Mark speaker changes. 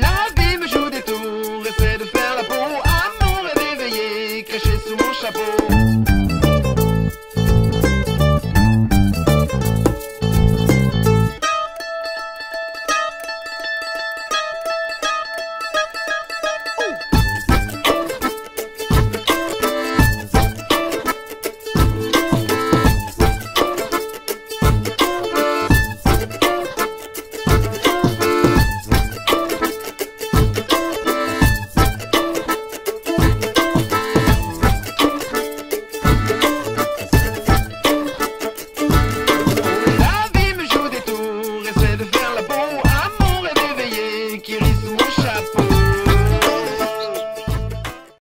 Speaker 1: La vie me joue des tours, essaie de faire la peau à mon rêve éveillé, sous mon chapeau.